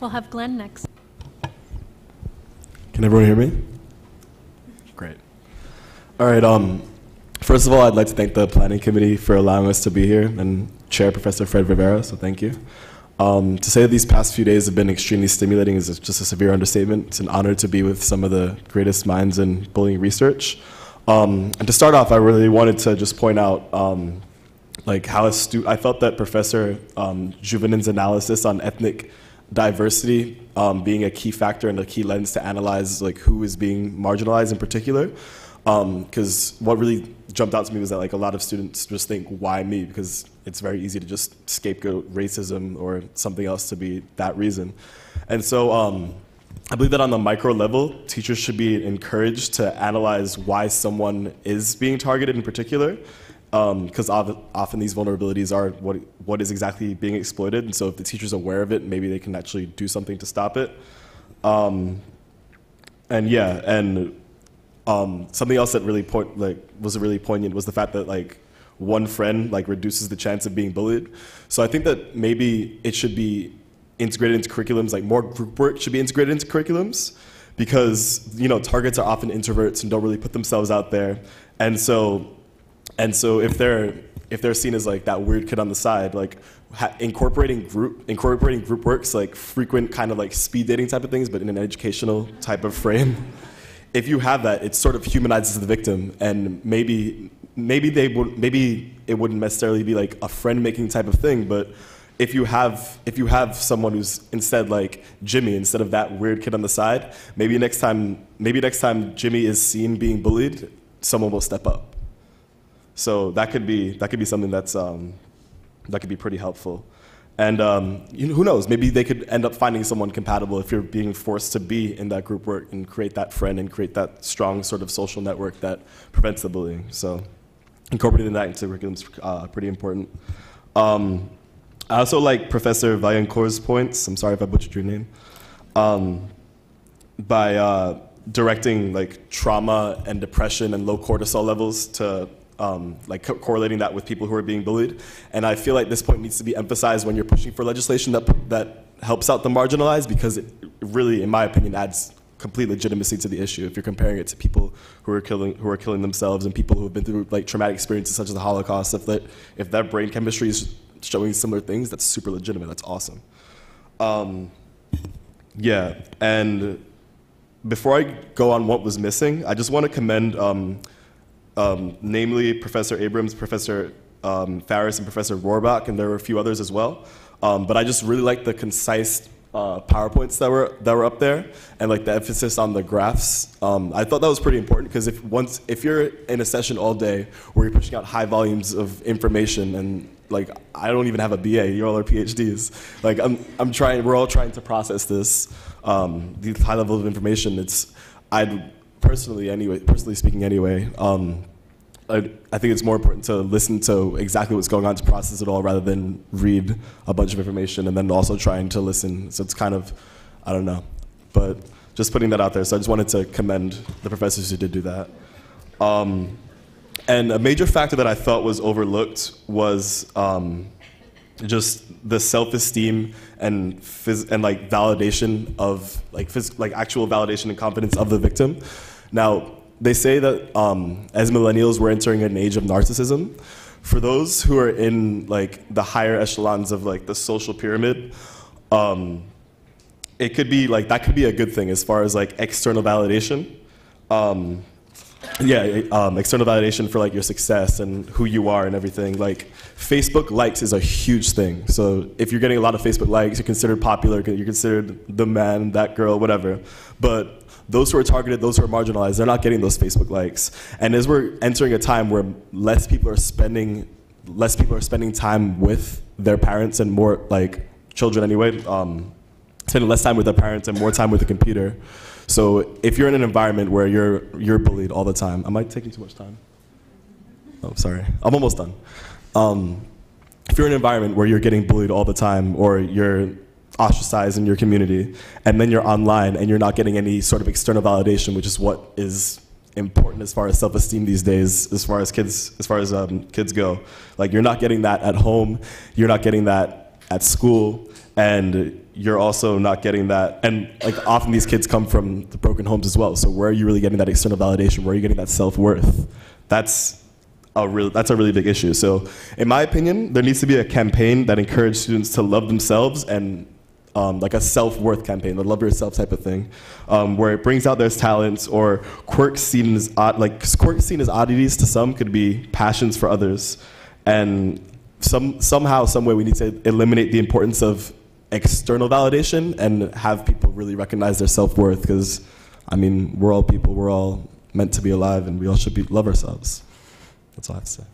We'll have Glenn next. Can everyone hear me? Great. All right. Um, first of all, I'd like to thank the planning committee for allowing us to be here and Chair Professor Fred Rivara. So thank you. Um, to say that these past few days have been extremely stimulating is just a severe understatement. It's an honor to be with some of the greatest minds in bullying research. Um, and to start off, I really wanted to just point out um, like how astute I felt that Professor um, Juvonen's analysis on ethnic diversity um, being a key factor and a key lens to analyze like who is being marginalized in particular. Because um, what really jumped out to me was that like a lot of students just think, why me? Because it's very easy to just scapegoat racism or something else to be that reason. And so um, I believe that on the micro level, teachers should be encouraged to analyze why someone is being targeted in particular because um, often these vulnerabilities are what, what is exactly being exploited. And so if the teacher's aware of it, maybe they can actually do something to stop it. Um, and yeah, and um, something else that really point, like, was really poignant was the fact that like one friend like reduces the chance of being bullied. So I think that maybe it should be integrated into curriculums, like more group work should be integrated into curriculums because you know targets are often introverts and don't really put themselves out there. And so and so if they're if they're seen as like that weird kid on the side, like incorporating group incorporating group works, like frequent kind of like speed dating type of things, but in an educational type of frame. If you have that, it sort of humanizes the victim, and maybe maybe they would maybe it wouldn't necessarily be like a friend making type of thing, but if you have if you have someone who's instead like Jimmy instead of that weird kid on the side, maybe next time maybe next time Jimmy is seen being bullied, someone will step up. So that could be that could be something that's um, that could be pretty helpful. And um, you know, who knows? Maybe they could end up finding someone compatible if you're being forced to be in that group work and create that friend and create that strong sort of social network that prevents the bullying. So incorporating that into curriculum is uh, pretty important. Um, I also like Professor Vaillancourt's points. I'm sorry if I butchered your name. Um, by uh, directing like trauma and depression and low cortisol levels to um, like co correlating that with people who are being bullied. And I feel like this point needs to be emphasized when you're pushing for legislation that, that helps out the marginalized because it really, in my opinion, adds complete legitimacy to the issue if you're comparing it to people who are killing who are killing themselves and people who have been through like traumatic experiences such as the Holocaust. If that if that brain chemistry is showing similar things, that's super legitimate. That's awesome. Um, yeah, and before I go on what was missing, I just want to commend um, um, namely Professor Abrams, Professor um, Faris, and Professor Rohrbach, and there were a few others as well. Um, but I just really liked the concise uh, PowerPoints that were that were up there, and like the emphasis on the graphs. Um, I thought that was pretty important because if once if you're in a session all day where you're pushing out high volumes of information and like I don't even have a BA, you all are PhDs. Like I'm I'm trying, we're all trying to process this um, these high levels of information. It's I'd personally, anyway, personally speaking, anyway, um, I, I, think it's more important to listen to exactly what's going on to process it all rather than read a bunch of information and then also trying to listen. So it's kind of, I don't know, but just putting that out there. So I just wanted to commend the professors who did do that. Um, and a major factor that I thought was overlooked was um, just the self-esteem and phys- and like validation of like phys- like actual validation and confidence of the victim. Now, they say that um, as millennials, we're entering an age of narcissism. For those who are in like the higher echelons of like the social pyramid, um, it could be like that could be a good thing as far as like external validation. Um, yeah, um, external validation for like your success and who you are and everything. Like Facebook likes is a huge thing. So if you're getting a lot of Facebook likes, you're considered popular. You're considered the man, that girl, whatever. But those who are targeted, those who are marginalized, they're not getting those Facebook likes. And as we're entering a time where less people are spending, less people are spending time with their parents and more like children anyway, um, spending less time with their parents and more time with the computer. So if you're in an environment where you're you're bullied all the time, am I taking too much time? Oh, sorry, I'm almost done. Um, if you're in an environment where you're getting bullied all the time, or you're ostracized in your community, and then you're online and you're not getting any sort of external validation, which is what is important as far as self-esteem these days, as far as kids, as far as um, kids go. Like you're not getting that at home, you're not getting that at school and you're also not getting that and like often these kids come from the broken homes as well. So where are you really getting that external validation? Where are you getting that self-worth? That's a real that's a really big issue. So in my opinion there needs to be a campaign that encourages students to love themselves and um, like a self-worth campaign, the love yourself type of thing, um, where it brings out their talents or quirks seen as odd, like quirks seen as oddities to some could be passions for others, and some somehow, some way, we need to eliminate the importance of external validation and have people really recognize their self-worth because, I mean, we're all people, we're all meant to be alive, and we all should be love ourselves. That's all I have to say.